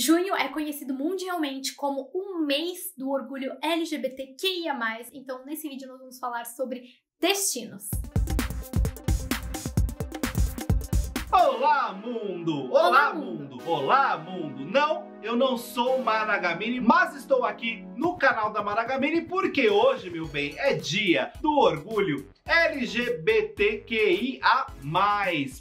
Junho é conhecido mundialmente como o mês do orgulho LGBTQIA+, então nesse vídeo nós vamos falar sobre destinos. Olá, mundo! Olá, Olá mundo! Olá, mundo! Não, eu não sou Maragamini, mas estou aqui no canal da Maragamini porque hoje, meu bem, é dia do orgulho LGBTQIA+.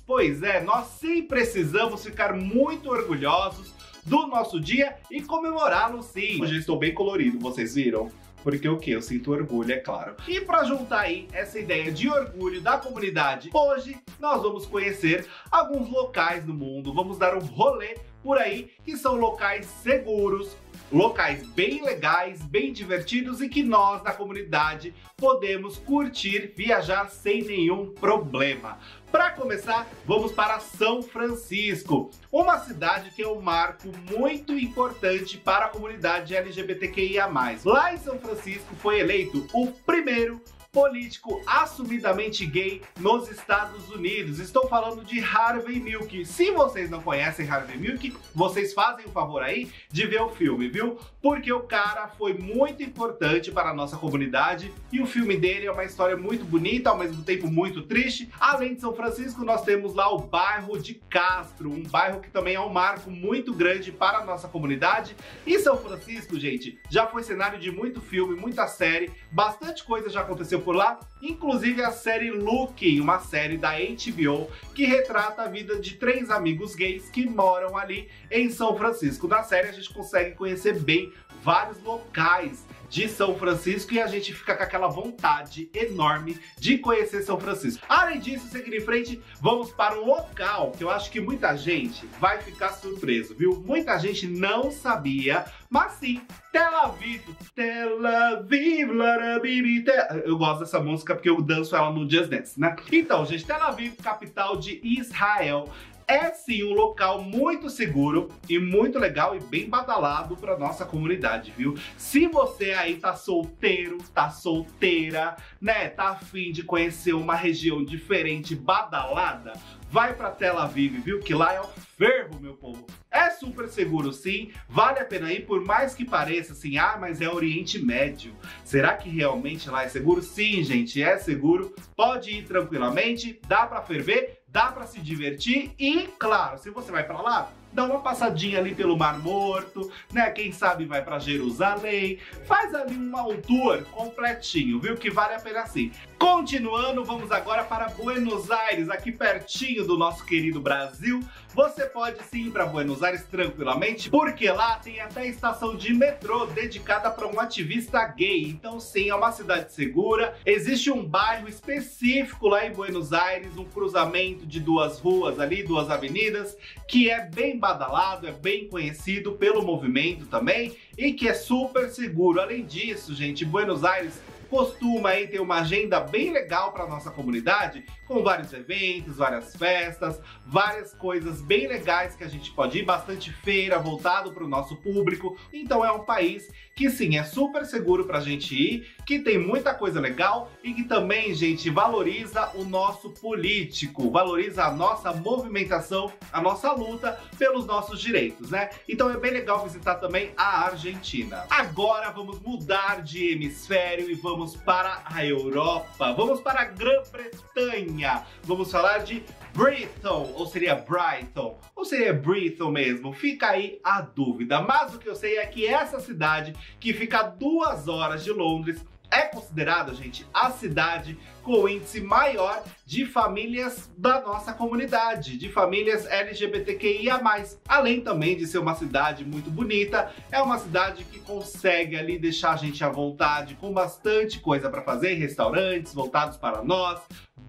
Pois é, nós sim precisamos ficar muito orgulhosos do nosso dia e comemorá-lo sim. Hoje eu estou bem colorido, vocês viram? Porque o que? Eu sinto orgulho, é claro. E para juntar aí essa ideia de orgulho da comunidade, hoje nós vamos conhecer alguns locais no mundo, vamos dar um rolê por aí que são locais seguros, locais bem legais, bem divertidos e que nós da comunidade podemos curtir, viajar sem nenhum problema. Para começar, vamos para São Francisco, uma cidade que é um marco muito importante para a comunidade LGBTQIA+. Lá em São Francisco foi eleito o primeiro político assumidamente gay nos Estados Unidos. Estou falando de Harvey Milk. Se vocês não conhecem Harvey Milk, vocês fazem o favor aí de ver o filme, viu? Porque o cara foi muito importante para a nossa comunidade e o filme dele é uma história muito bonita, ao mesmo tempo muito triste. Além de São Francisco, nós temos lá o bairro de Castro, um bairro que também é um marco muito grande para a nossa comunidade. E São Francisco, gente, já foi cenário de muito filme, muita série, bastante coisa já aconteceu por lá, inclusive a série Looking, uma série da HBO que retrata a vida de três amigos gays que moram ali em São Francisco. Na série a gente consegue conhecer bem vários locais de São Francisco e a gente fica com aquela vontade enorme de conhecer São Francisco. Além disso, seguindo em frente, vamos para um local que eu acho que muita gente vai ficar surpreso, viu? Muita gente não sabia, mas sim, Tel Aviv, Tel Aviv, Larabibi, Eu gosto dessa música porque eu danço ela no Just Dance, né? Então, gente, Tel Aviv, capital de Israel, é sim um local muito seguro e muito legal e bem badalado para nossa comunidade, viu? Se você aí tá solteiro, tá solteira, né, tá afim de conhecer uma região diferente, badalada, vai para Tel Aviv, viu? Que lá é o fervo, meu povo. É super seguro, sim, vale a pena ir, por mais que pareça assim, ah, mas é Oriente Médio. Será que realmente lá é seguro? Sim, gente, é seguro. Pode ir tranquilamente, dá para ferver, dá para se divertir e, claro, se você vai para lá, dá uma passadinha ali pelo Mar Morto, né? Quem sabe vai para Jerusalém, faz ali uma, um tour completinho, viu? Que vale a pena sim. Continuando, vamos agora para Buenos Aires, aqui pertinho do nosso querido Brasil. Você pode sim ir para Buenos Aires tranquilamente, porque lá tem até estação de metrô dedicada para um ativista gay. Então sim, é uma cidade segura. Existe um bairro específico lá em Buenos Aires, um cruzamento de duas ruas ali, duas avenidas, que é bem badalado, é bem conhecido pelo movimento também e que é super seguro. Além disso, gente, Buenos Aires costuma aí ter uma agenda bem legal para nossa comunidade, com vários eventos, várias festas, várias coisas bem legais que a gente pode ir, bastante feira voltado para o nosso público. Então é um país que sim, é super seguro para a gente ir, que tem muita coisa legal e que também, gente, valoriza o nosso político, valoriza a nossa movimentação, a nossa luta pelos nossos direitos, né? Então é bem legal visitar também a Argentina. Agora vamos mudar de hemisfério e vamos para a Europa. Vamos para a Grã-Bretanha. Vamos falar de Brighton, ou seria Brighton, ou seria Brighton mesmo? Fica aí a dúvida. Mas o que eu sei é que essa cidade, que fica a duas horas de Londres, é considerada, gente, a cidade com o índice maior de famílias da nossa comunidade, de famílias LGBTQIA+. Além também de ser uma cidade muito bonita, é uma cidade que consegue ali deixar a gente à vontade, com bastante coisa para fazer, restaurantes voltados para nós,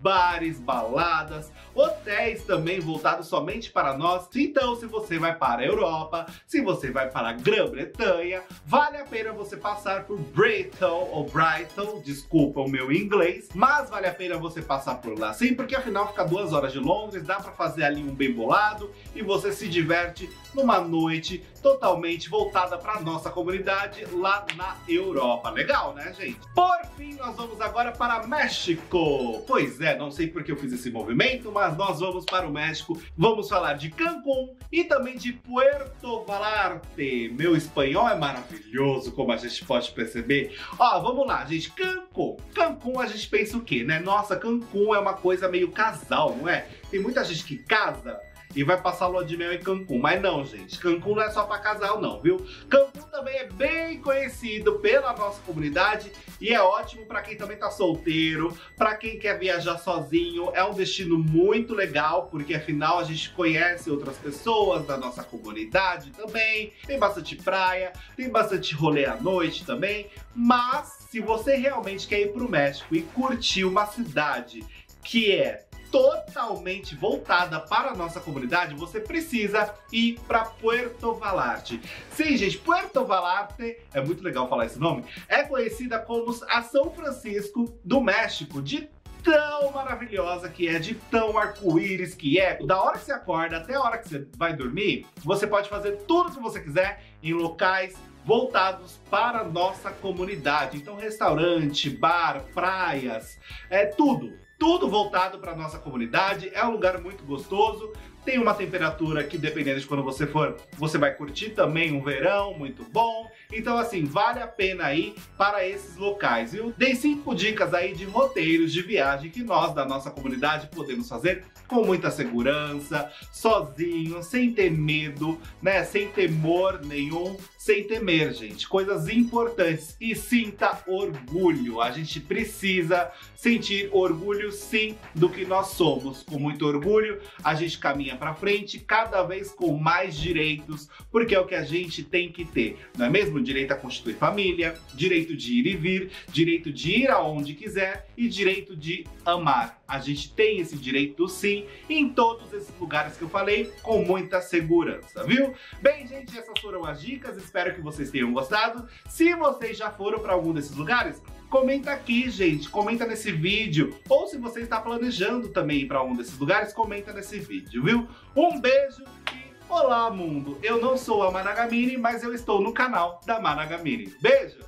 bares, baladas, hotéis também voltados somente para nós. Então, se você vai para a Europa, se você vai para a Grã-Bretanha, vale a pena você passar por Brighton ou Brighton, desculpa o meu inglês, mas vale a pena você passar por lá assim, porque afinal fica duas horas de Londres, dá para fazer ali um bem bolado e você se diverte numa noite totalmente voltada para nossa comunidade lá na Europa. Legal, né, gente? Por fim, nós vamos agora para México. Pois é, não sei porque eu fiz esse movimento, mas nós vamos para o México. Vamos falar de Cancún e também de Puerto Vallarta. Meu espanhol é maravilhoso, como a gente pode perceber. Ó, vamos lá, gente. Cancún. Cancún a gente pensa o quê, né? Nossa, Cancún é uma coisa meio casal, não é? Tem muita gente que casa e vai passar lua de mel em Cancún. Mas não, gente, Cancún não é só para casal não, viu? Cancún também é bem conhecido pela nossa comunidade e é ótimo para quem também tá solteiro, para quem quer viajar sozinho. É um destino muito legal, porque afinal a gente conhece outras pessoas da nossa comunidade também. Tem bastante praia, tem bastante rolê à noite também, mas se você realmente quer ir pro México e curtir uma cidade que é totalmente voltada para a nossa comunidade, você precisa ir para Puerto Vallarta. Sim, gente, Puerto Vallarta, é muito legal falar esse nome, é conhecida como a São Francisco do México, de tão maravilhosa que é, de tão arco-íris que é. Da hora que você acorda até a hora que você vai dormir, você pode fazer tudo que você quiser em locais voltados para a nossa comunidade. Então, restaurante, bar, praias, é tudo tudo voltado para nossa comunidade. É um lugar muito gostoso. Tem uma temperatura que, dependendo de quando você for, você vai curtir também um verão muito bom. Então, assim, vale a pena ir para esses locais. Eu dei cinco dicas aí de roteiros de viagem que nós, da nossa comunidade, podemos fazer com muita segurança, sozinho, sem ter medo, né? Sem temor nenhum, sem temer, gente. Coisas importantes. E sinta orgulho. A gente precisa sentir orgulho, sim, do que nós somos. Com muito orgulho, a gente caminha para frente, cada vez com mais direitos, porque é o que a gente tem que ter, não é mesmo? Direito a constituir família, direito de ir e vir, direito de ir aonde quiser e direito de amar. A gente tem esse direito sim em todos esses lugares que eu falei, com muita segurança, viu? Bem, gente, essas foram as dicas, espero que vocês tenham gostado. Se vocês já foram para algum desses lugares, Comenta aqui, gente, comenta nesse vídeo. Ou se você está planejando também ir para um desses lugares, comenta nesse vídeo, viu? Um beijo e olá, mundo! Eu não sou a Managamini, mas eu estou no canal da Managamini. Beijo!